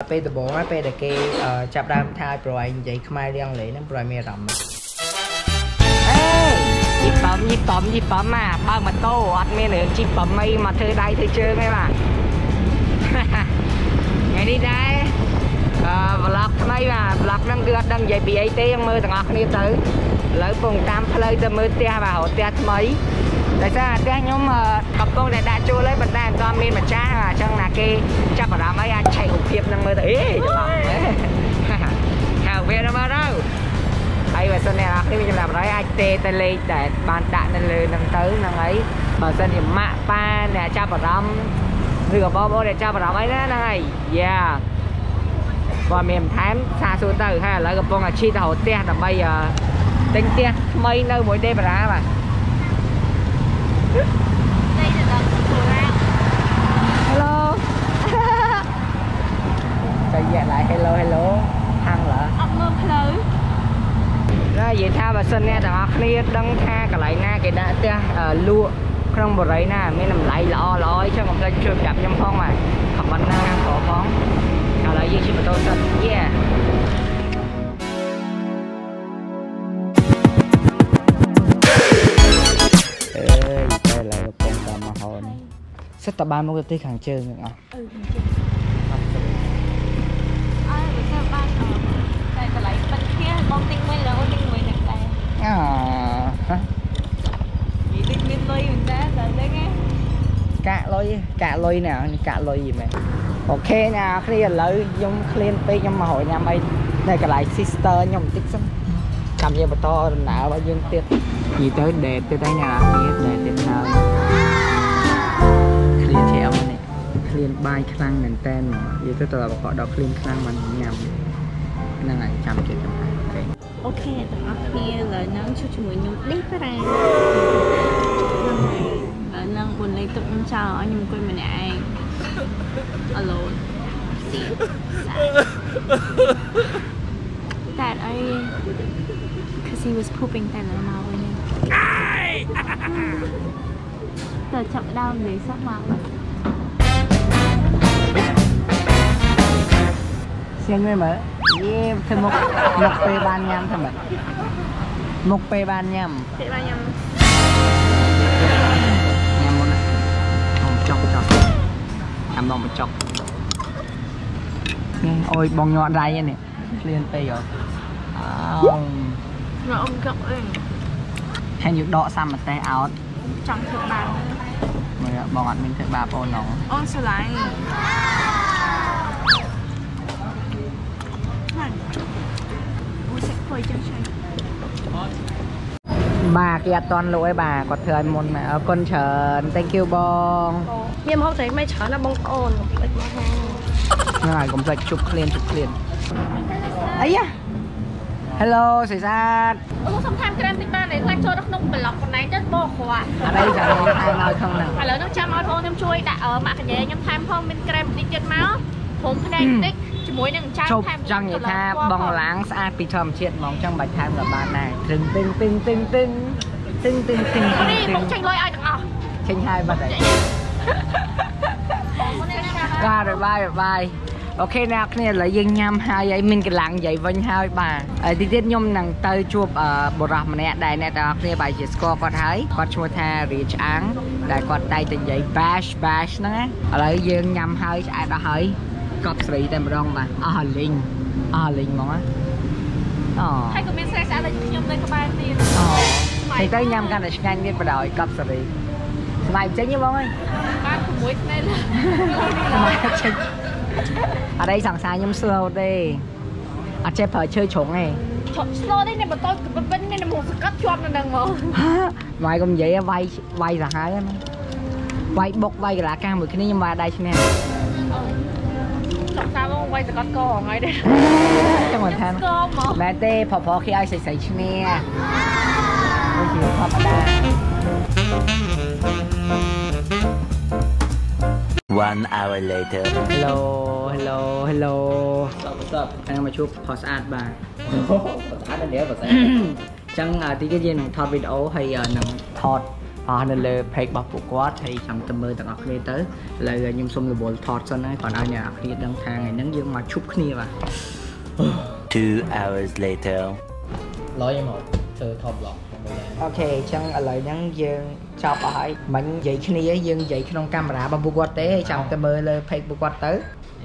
ពេលដំបូងហើយពេលដែលគេចាប់ដើមថាឲ្យប្រឯងនិយាយខ្មែររៀងលេហ្នឹងប្រឯងមានអារម្មណ៍អេយីបំយីបំយីបំមកបើកម៉ូតូអត់មានរឿងជីកបំអីមកធ្វើដៃធ្វើជើងទេបាទថ្ងៃនេះដែរអឺ vlog ថ្មីបាទ vlog ហ្នឹងគឺអត់ដឹងនិយាយពីអីទេយើងមើលទាំងអស់គ្នាទៅឥឡូវពងតាមផ្លូវទៅមើលផ្ទះបាទរកផ្ទះថ្មី ដោយសារផ្ទះខ្ញុំអឺកំពុងតែដាក់ចូលហើយប៉ុន្តែមិនទាន់មានម្ចាស់បាទអញ្ចឹងណាគេចាប់អារម្មណ៍អីអាចឆែករូបភាពហ្នឹងមើលទៅអេច្រឡំហៅវាទៅមកទៅហើយបើសិនអ្នកនរគ្នាមានចំណាប់អារម្មណ៍អាចទេទៅលេខដែលបានដាក់នៅលើហ្នឹងទៅហ្នឹងហើយបើសិនជាម៉ាក់ប៉ាអ្នកចាប់អារម្មណ៍ឬក៏បងប្អូនអ្នកចាប់អារម្មណ៍អីណាហ្នឹងហើយយ៉ាបើមានបន្ថែមសាសួរទៅហើយឥឡូវកំពុងតែឈីទៅរកផ្ទះដើម្បីអឺទិញផ្ទះថ្មីនៅមួយដេបារ៉ាបាទ Hello ទៅយ៉ា lại hello hello ហាំងឡើ ốc mơ phơi ណានិយាយថាបើសិនអ្នកទាំងអស់គ្នាដឹងថាកន្លែងណាគេដាក់ផ្ទះអឺលក់ក្នុងបរិយាណាមានតម្លៃល្អល្អអីចឹងកុំភ្លេចជួយប្រាប់ខ្ញុំផងបាទខមមិនណាខាងក្រោមផងឥឡូវយើងជិះម៉ូតូសិនយេ សិតតបានមកទៅទីខាងជើងទាំងអស់ ừ ai bữa sau ban ở tại còn lại bên kia con tinh mới là con tinh mới nè đây អហ៎ chỉ tinh bên tôi mình ta là đây nghe កាក់លុយកាក់លុយណែនេះកាក់លុយយីមែនអូខេណាគ្នាឥឡូវខ្ញុំឃ្លានពេកខ្ញុំមកហើយញ៉ាំអីនៅកន្លែង sister ខ្ញុំបន្តិចសិនចាំយើងបន្តដំណើររបស់យើងទៀតនិយាយទៅដេតទៀតហើយណាគ្នាដេតទៀតហើយ ឃ្លានបាយខ្លាំងមែនតើនិយាយទៅតើបកកដល់ឃ្លានខ្លាំងមិនញ៉ាំហ្នឹងហើយចាំជិះចាំអូខេ ok ទាំងអស់គ្នាឥឡូវហ្នឹងជួបជាមួយខ្ញុំដេកតារាឥឡូវហ្នឹងបុនលេខទុកខ្ញុំចោលឲ្យខ្ញុំអង្គុយម្នាក់ឯង alone see that I because he was pooping តែលើមកវិញតែចាប់ដើមនិយាយសោះមក បាទសៀងមើលយេធ្វើមុខមុខពេលបានញ៉ាំថាម៉េចមុខពេលបានញ៉ាំពេលបានខ្ញុំញ៉ាំមុនណានំចុកចុកអានំចុកនេះអុយបងញ័រដៃហ្នឹងនេះឃ្លានពេកហ៎អោ nó ôm cọc ơi ខានយូដកសាំម្ទេសអោត chẳng thực bàn មើលបងអត់មានធ្វើបាបអូនឡង ôm sờ lại này ui sẽ khơi chân chạy បាទគេអត់តន់លក់ឯបាទគាត់ធ្វើឲ្យមុនមកអរគុណច្រើន thank you បងមានហូបស្អីមិនច្រើនណាបងប្អូនអិចមកហាហ្នឹងហើយកុំភ្លេចជប់ឃ្លានជប់ឃ្លានអីយ៉ា Hello ស្រីសាទអូសំខាន់ក្រែមតិចបានតែខ្លាចចូលទៅក្នុងប្លុកប៉ុណ្ណេះទៅបោះគ្រាន់អត់អីចាំខ្ញុំថែមឲ្យក្នុងហ្នឹងឥឡូវហ្នឹងចាំឲ្យបងខ្ញុំជួយដាក់អឺម៉ាក់កញ្ញាខ្ញុំថែមផងមានក្រែមតិចទៀតមកព្រមភ្នែកតិច ជាមួយនឹងចាំងថែមចង់និយាយថាបងឡាងស្អាតពីធម្មជាតិហ្មងចង់បាច់ថែមក៏បានដែរត្រឹងទិញទិញទិញទិញទិញទិញទិញនេះបងចេញលុយឲ្យទាំងអស់ចេញហើយបាត់ហើយបាទ bye bye OK អ្នកគ្នាឥឡូវយើងញ៉ាំហើយហើយមានកម្លាំងនិយាយវិញហើយបាទហើយទីទៀតខ្ញុំនឹងទៅជួបបុរសម្នាក់ដែលអ្នកទាំងអស់គ្នាប្រហែលជាស្គាល់គាត់ហើយគាត់ឈ្មោះថារាជអាំងដែលគាត់តែងតែនិយាយ bash bash ហ្នឹងណាឥឡូវយើងញ៉ាំហើយឆ្អែតអស់ហើយ កប់ស៊េរីតែម្ដងបាទអស់លីងអស់លីងហ្មងណាអូហើយក៏មានស្រែស្អាតដូចខ្ញុំនៅក្បែរទៀតអូតែទៅញ៉ាំកាន់តែឆ្ងាញ់ទៀតបដ ாய் កប់សេរីស្បែកចេញទេបងអើយបាន6ថ្ងៃលើស្បែកចេញអត់អីសង្សារខ្ញុំ slow ទេអត់ចេះប្រើឈើជ្រុងទេឈប់ slow ទេនេះបន្តបបិននេះមកសកាត់ជាប់នៅនឹងមកវាយកុំនិយាយវាយវាយសាហាវហ្នឹងវាយបុកវាយកលាកាមួយគ្នាខ្ញុំវាយដៃឈ្នះ ចង់តាមមកវាយសកាត់កថ្ងៃនេះចង់បន្ថែមកមកមែនទេប្រប្រគេឲ្យស្រីស្រីឈ្នះដូចជាធម្មតា One hour later. Hello Hello Hello សបសបខ្ញុំមកជួបផោះស្អាតបាទស្អាតដែរបើស្អាតអញ្ចឹងអាទីទៀតយើងនឹងថតវីដេអូហើយនឹងថត អស់នៅលើ page របស់ពួកគាត់ហើយចង់ទៅមើលទាំងអស់គ្នាទៅឥឡូវខ្ញុំសុំរវល់ថតសិនហើយគាត់ឲ្យអ្នកនរគ្នាដឹងថាថ្ងៃហ្នឹងយើងមកឈប់គ្នាបាទ Two hours later. ឡយមកធ្វើថត vlog អូខេអញ្ចឹងឥឡូវហ្នឹងយើងចប់អស់ហើយមិននិយាយគ្នាយើងនិយាយក្នុងកាមេរ៉ារបស់ពួកគាត់ទេហើយចាំទៅមើលលើ page ពួកគាត់ទៅ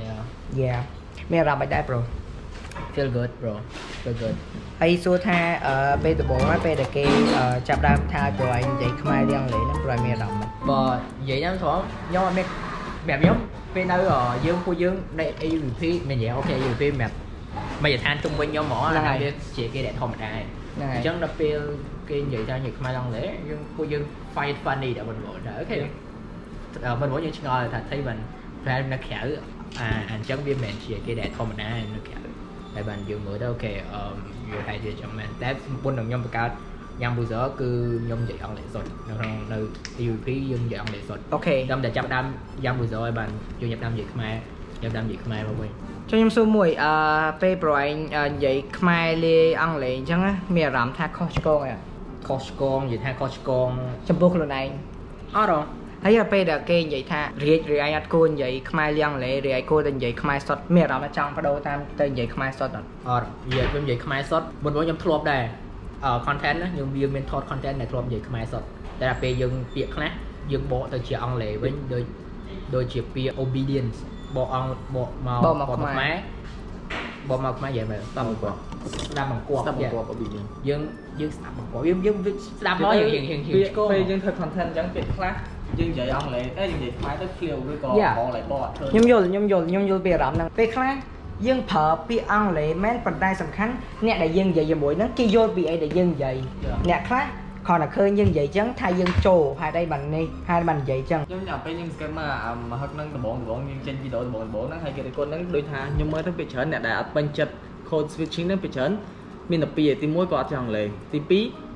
Yeah Yeah មានអារម្មណ៍មិនដែរ bro feel good bro feel good ហើយសួរថាអឺពេលដំបូងហ្នឹងពេលដែលគេអឺចាប់ដើមថាឲ្យ bro ឯងនិយាយខ្មែរលៀងលេហ្នឹង bro ឯងមានអារម្មណ៍មិនបើនិយាយខ្ញុំត្រង់ខ្ញុំអត់មានបែបខ្ញុំពេលនៅអយើងពួកយើងនៅ AUP មិននិយាយអូខេ AUP សម្រាប់មកយដ្ឋានជុំវិញខ្ញុំហ្មងអាវាជាគេដែលធម្មតាហ្នឹងហើយអញ្ចឹងដល់ពេលគេនិយាយថានិយាយខ្មែរអង់គ្លេសយើងពួកយើង fight funny ដល់បងប្អូនថាអូខេអឺបងប្អូនយើងឆ្ងល់ថាថៃបានប្រែនៅក្រៅអាអញ្ចឹងវាមិនមែនជាគេដែលធម្មតានៅក្រៅ តែបានយើងមើលទៅអូខេអឺវាហេតុជាចាំមែនតែមុននឹងខ្ញុំបង្កើតញ៉ាំ boozer គឺខ្ញុំនិយាយអង់គ្លេសសុទ្ធនៅក្នុងនៅ UP យើងនិយាយអង់គ្លេសសុទ្ធអូខេតាមតែចាប់ផ្ដើមយ៉ាំ boozer ឲ្យបានយើងចាប់ផ្ដើមនិយាយខ្មែរចាប់ផ្ដើមនិយាយខ្មែរមកវិញចុះខ្ញុំសួរមួយអឺពេល bro ឯងអឺនិយាយខ្មែរលាយអង់គ្លេសអញ្ចឹងណាមានអារម្មណ៍ថាខុសឆ្គងអីអត់ខុសឆ្គងនិយាយថាខុសឆ្គងចំពោះខ្លួនឯងអត់ហ៎ ហើយដល់ពេលដែលគេនិយាយថារៀចឬឯងអត់គួរនិយាយខ្មែរលៀងលេឬឯងគួរតែនិយាយខ្មែរសុទ្ធមានអារម្មណ៍ថាចង់បដូរតាមទៅនិយាយខ្មែរសុទ្ធអត់អត់និយាយខ្ញុំនិយាយខ្មែរសុទ្ធមុនៗខ្ញុំធ្លាប់ដែរអឺ content ណាយើងវាមានថត content ដែលធ្លាប់និយាយខ្មែរសុទ្ធតែដល់ពេលយើងពាក្យខ្លះយើងបកទៅជាអង់គ្លេសវិញដូចដូចជាពាក្យ obedience បកអង់បកមកបកមកខ្មែរបកមកខ្មែរនិយាយមើលតាមគាត់ស្ដាប់បង្គាប់ស្ដាប់បង្គាប់ obedience យើងយើងស្ដាប់បង្គាប់យើងយើងស្ដាប់មកយើងយើងយើងឆ្កងពេលយើងធ្វើ content អញ្ចឹងពាក្យខ្លះ យើងនិយាយអង់គ្លេសតែយើងនិយាយខ្មែរទៅ clear ឬក៏ Yeah. បងឡៃបកអត់ធ្វើខ្ញុំយល់ខ្ញុំយល់ខ្ញុំយល់ពីអារម្មណ៍ហ្នឹងពេលខ្លះយើងប្រើពាក្យអង់គ្លេសមែនប៉ុន្តែសំខាន់អ្នកដែលយើងនិយាយជាមួយហ្នឹងគេយល់ពីអីដែលយើងនិយាយ Yeah. អ្នកខ្លះគ្រាន់តែឃើញយើងនិយាយចឹងថាយើងចូលហេតុអីបាននេះហេតុបាននិយាយចឹងខ្ញុំចាំពេលយើង scam មកអាមហឹកហ្នឹងដំបងដំបងយើងចេញវីដេអូដំបងដំបងហ្នឹងហើយគេ record ហ្នឹងដូចថាខ្ញុំមើលទៅពីច្រើនអ្នកដែលអត់ពេញចិត្ត code switching ហ្នឹងពីច្រើនមានតែពីរឯទី1ក៏អត់ចេះអង់គ្លេសទី2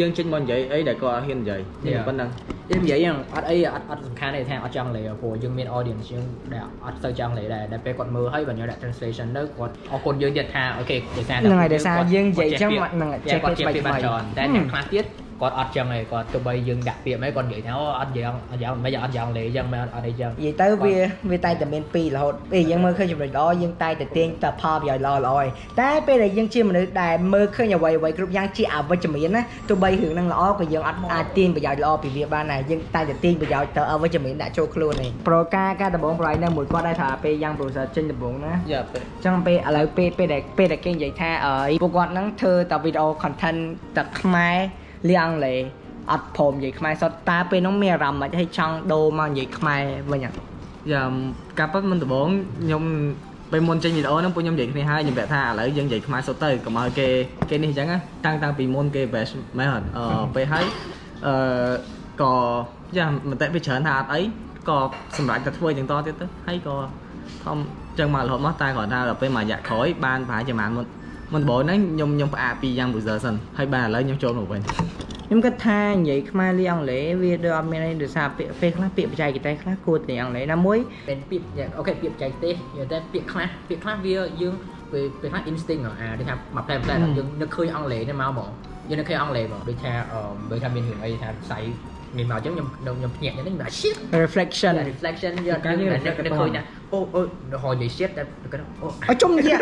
យើងចេញមកនិយាយអីដែលក៏អត់ហ៊ាននិយាយមានតែប៉ុណ្្នឹងយើងនិយាយយ៉ាងអត់អីអត់អត់សំខាន់ទេថាអត់ចង់លេព្រោះយើងមាន audience យើងដែលអត់ទៅចង់លេដែរដែលពេលគាត់មើលហើយបើយើងដាក់ translation ទៅគាត់អរគុណយើងទៀតថាអូខេដោយសារហ្នឹងហើយដោយសារយើងនិយាយចឹងហ្នឹងហើយចេះគាត់ពាចេះក្យពាក្យបានថ្មីៗច្រើនតែអ្នកខ្លះទៀត គាត់អត់ចឹងទេគាត់ទោះបីយើងដាក់ពាក្យមិនគាត់និយាយថាអូអត់យ៉ាងអត់យ៉ាងមិនអត់យ៉ាងលេចឹងមិនអត់អីចឹងនិយាយទៅវាវាតែតែមាន2រហូតពេលយើងមើលឃើញចំណុចល្អយើងតែតែទាញតែផលប្រយោជន៍ល្អល្អឯងតែពេលដែលយើងជាមនុស្សដែលមើលឃើញអ្វីអ្វីគ្រប់យ៉ាងជាអវិជ្ជមានណាទោះបីរឿងហ្នឹងល្អក៏យើងអត់អាចទាញប្រយោជន៍ល្អពីវាបានដែរយើងតែតែទាញប្រយោជន៍ទៅអវិជ្ជមានដាក់ចូលខ្លួនឯងប្រការការដំបងប្រៃនៅមួយគាត់ដែរថាពេលយ៉ាង process ចេញដំបងណាយ៉ាពេលចឹងពេលឥឡូវពេលពេលដែលពេលដែលគេនិយាយថាអីពួកគាត់ហ្នឹងធ្វើតែវីដេអូ content តែខ្មែរ លៀងអង់គ្លេសអត់ព្រមនិយាយខ្មែរសុទ្ធតើពេលហ្នឹងមានអារម្មណ៍មិនឲ្យចង់ដូរមកនិយាយខ្មែរវិញអត់យ៉ាកាប់ពិតមុនដំបងខ្ញុំពេលមុនចេញវីដេអូហ្នឹងពួកខ្ញុំនិយាយគ្នាហើយខ្ញុំប្រាប់ថាឥឡូវយើងនិយាយខ្មែរសុទ្ធទៅកុំឲ្យគេគេនេះអញ្ចឹងណាតាំងតាំងពីមុនគេ bash មែនអត់អឺពេលហើយអឺក៏យ៉ាមតិវាច្រើនថាអត់អីក៏សម្រាប់តែធ្វើអញ្ចឹងតទៀតទៅហើយក៏ធំចឹងមករហូតមកតែគ្រាន់ថាដល់ពេលមួយរយៈក្រោយបានប្រហែលជាប្រហែលមុន មុនដំបូងហ្នឹងខ្ញុំខ្ញុំផ្អាកពីយ៉ាង user សិនហើយបានឥឡូវខ្ញុំចូលមកវិញ ខ្ញុំគិតថានិយាយខ្មែរលីអង់គ្លេសវាដូចអត់មានអីដោយសារពាក្យពេលខ្លះពាក្យបច្ចេកទេសខ្លះគួរតែអង់គ្លេសណាមួយ เป็นពាក្យយ៉ាងអូខេពាក្យបច្ចេកទេសនិយាយតែពាក្យខ្លះពាក្យខ្លះវាយើងពេលពេលខ្លះ instinct ហ៎អាដូចថាមកផ្លែផ្លែយើងនឹកឃើញអង់គ្លេសនេះមកហ្មងយើងនឹកឃើញអង់គ្លេសហ្មងដូចថាអឺបើថាមានរឿងអីថាផ្សាយមា នមកអញ្ចឹងខ្ញុំខ្ញុំភ្ញាក់យ៉ាងនេះបាទ shit reflection reflection យកការយើងនឹក reflect នឹកឃើញថាអូអូរហនិយាយ shit តែគាត់អូអជុំនិយាយ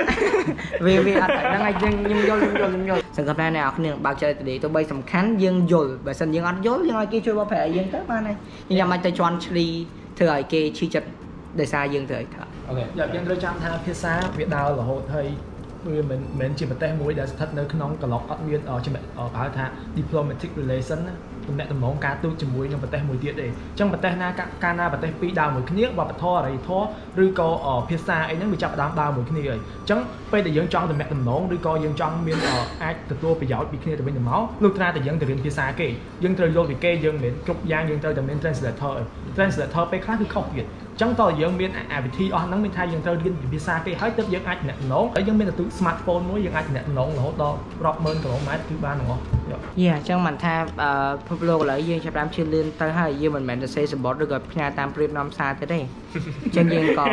វាវាអត់ហ្នឹងហើយយើងខ្ញុំយល់ខ្ញុំយល់ខ្ញុំយល់សង្កត់ថាអ្នកនរគ្នាបើកចិត្តទៅទៅបីសំខាន់យើងយល់បើមិនយើងអត់យល់យើងឲ្យគេជួយបកប្រែយើងទៅបានហើយខ្ញុំមិនទៅជន់ឆ្លីធ្វើឲ្យគេឈឺចិត្តដោយសារយើងធ្វើឲ្យថាអូខេយើងយើងត្រូវចាំថាភាសាវាដើររហូតហើយ វាមិនមិនជាប្រទេសមួយដែលស្ថិតនៅក្នុងក្លុកអត់មានអឺជាអឺគេហៅថា diplomatic relation ណាទំនាក់ទំនងការទូតជាមួយនឹងប្រទេសមួយទៀតទេអញ្ចឹងប្រទេសណាកាកាលណាប្រទេសពីរដើរមួយគ្នាវប្បធម៌អរិយធម៌ឬក៏អឺភាសាអីហ្នឹងវាចាប់ផ្ដើមដើរមួយគ្នាហើយអញ្ចឹងពេលដែលយើងចង់ទំនាក់ទំនងឬក៏យើងចង់មានអឺអាចទទួលប្រយោជន៍ពីគ្នាទៅវិញទៅមកលុះត្រាតែយើងទៅរៀនភាសាគេយើងត្រូវយល់ពីគេយើងមិនមែនគ្រប់យ៉ាងយើងត្រូវតែមាន translator ឯង translator ពេលខ្លះគឺខុសទៀត ចឹងតើយើងមានអាវិធីអស់ហ្នឹងមានថាយើងត្រូវរៀនពីភាសាគេហើយទើបយើងអាចទំនាក់ទំនងហើយយើងមានទូរ smartphone មួយយើងអាចទំនាក់ទំនងរហូតដល់រាប់ម៉ឺនគីឡូម៉ែត្រគឺបានទាំងអស់យកយេអញ្ចឹងមិនថាអឺពិភពលោកឥឡូវយើងចាប់ផ្ដើមជឿនលឿនទៅហើយយើងមិនមែនទៅសេសម្បត្តិឬក៏ផ្ញើតាមព្រៀបនាំសារទេទេចឹងយើងក៏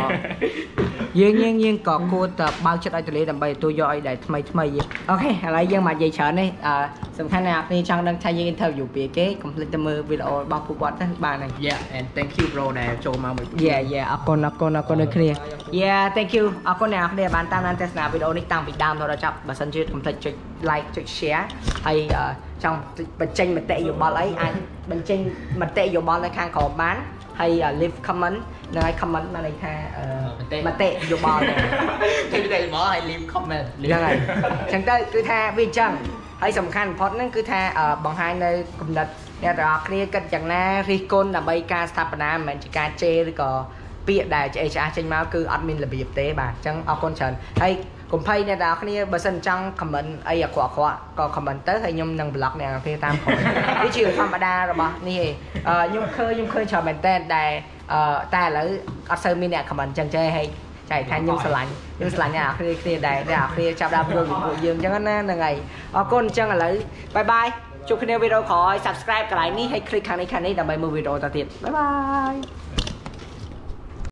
យើងយើងយើងក៏គួរតែបើកចិត្តឲ្យទលេដើម្បីទទួលយកឲ្យដែលថ្មីថ្មីយើងអូខេឥឡូវយើងមកនិយាយច្រើននេះអឺសំខាន់ណាស់អ្នកនេះចង់ដឹងថាយើង interview ពីគេកុំភ្លេចទៅមើលវីដេអូរបស់ពួកគាត់ទៅបានហើយ Yeah and thank you bro ដែលចូលមកមួយ Yeah yeah អរគុណអរគុណអរគុណដូចគ្នា Yeah thank you អរគុណអ្នកនរគ្នាបានតាមដានទស្សនាវីដេអូនេះតាំងពីដើមរហូតដល់ចប់បើសិនជាកុំភ្លេចចុច like ចុច share ហើយអឺចង់បញ្ចេញមតិយោបល់អីអាចបញ្ចេញមតិយោបល់នៅខាងក្រោមបាន ហើយ leave comment នៅឲ្យ comment បានន័យថាអឺមតិយោបល់ដែរជួយតែមកឲ្យ leave comment ហ្នឹងហើយអញ្ចឹងទៅគឺថាវាអញ្ចឹងហើយសំខាន់បំផុតហ្នឹងគឺថាអឺបង្ហាញនៅគំនិតអ្នកទាំងអស់គ្នាគិតយ៉ាងណារិះគន់ដើម្បីការស្ថាបនាមិនមែនជាការជេរឬក៏ពាក្យដែលឆ្អេឆ្អាសចេញមកគឺអត់មានរបៀបទេបាទអញ្ចឹងអរគុណច្រើនហើយ កុំភ័យអ្នកទាំងអស់គ្នាបើសិនចង់ comment អីអាក្រក់អាក្រក់ក៏ comment ទៅហើយខ្ញុំនឹង block អ្នកទាំងអស់គ្នាតាម comment វាជាធម្មតារបស់នេះឯងអឺខ្ញុំឃើញខ្ញុំឃើញច្រើនមែនតើដែលអឺតែឥឡូវអត់សូវមានអ្នក comment អញ្ចឹងចេះហើយចែកថាខ្ញុំស្រឡាញ់ខ្ញុំស្រឡាញ់អ្នកនរគ្នាគ្នាដែរអ្នកនរគ្នាចាប់ដើមយល់ពីពួកយើងអញ្ចឹងណាហ្នឹងហើយអរគុណអញ្ចឹងឥឡូវបាយបាយជួបគ្នាវីដេអូក្រោយ subscribe កន្លែងនេះហើយ click ខាងនេះខាងនេះដើម្បីមើលវីដេអូតទៀតបាយបាយ